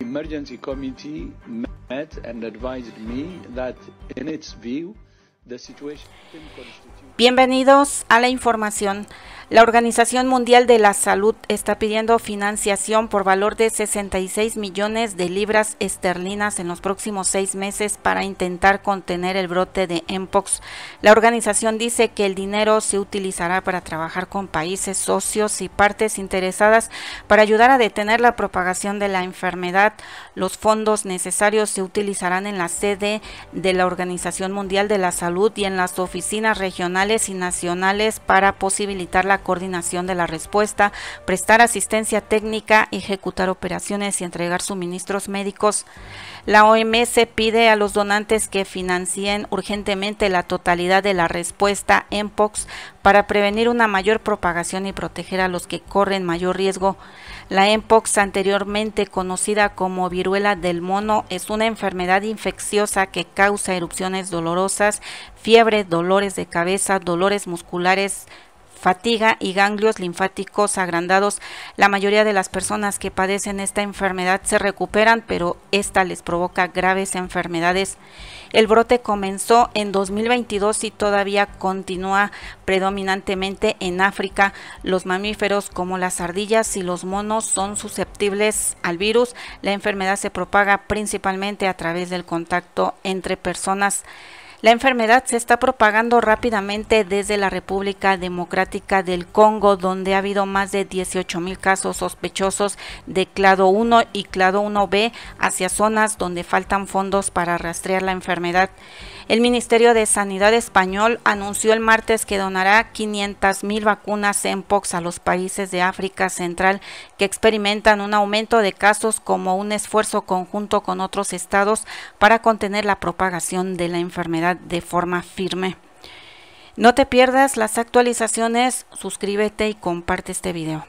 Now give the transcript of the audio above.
emergency committee met and advised me that in its view the situation Bienvenidos a la información. La Organización Mundial de la Salud está pidiendo financiación por valor de 66 millones de libras esterlinas en los próximos seis meses para intentar contener el brote de Mpox. La organización dice que el dinero se utilizará para trabajar con países socios y partes interesadas para ayudar a detener la propagación de la enfermedad. Los fondos necesarios se utilizarán en la sede de la Organización Mundial de la Salud y en las oficinas regionales y nacionales para posibilitar la coordinación de la respuesta, prestar asistencia técnica, ejecutar operaciones y entregar suministros médicos. La OMS pide a los donantes que financien urgentemente la totalidad de la respuesta en POX para prevenir una mayor propagación y proteger a los que corren mayor riesgo. La MPOX, anteriormente conocida como viruela del mono, es una enfermedad infecciosa que causa erupciones dolorosas, fiebre, dolores de cabeza, dolores musculares, fatiga y ganglios linfáticos agrandados. La mayoría de las personas que padecen esta enfermedad se recuperan, pero esta les provoca graves enfermedades. El brote comenzó en 2022 y todavía continúa predominantemente en África. Los mamíferos como las ardillas y los monos son susceptibles al virus. La enfermedad se propaga principalmente a través del contacto entre personas. La enfermedad se está propagando rápidamente desde la República Democrática del Congo, donde ha habido más de 18 mil casos sospechosos de clado 1 y clado 1B hacia zonas donde faltan fondos para rastrear la enfermedad. El Ministerio de Sanidad español anunció el martes que donará 500 mil vacunas en POX a los países de África Central que experimentan un aumento de casos como un esfuerzo conjunto con otros estados para contener la propagación de la enfermedad de forma firme. No te pierdas las actualizaciones, suscríbete y comparte este video.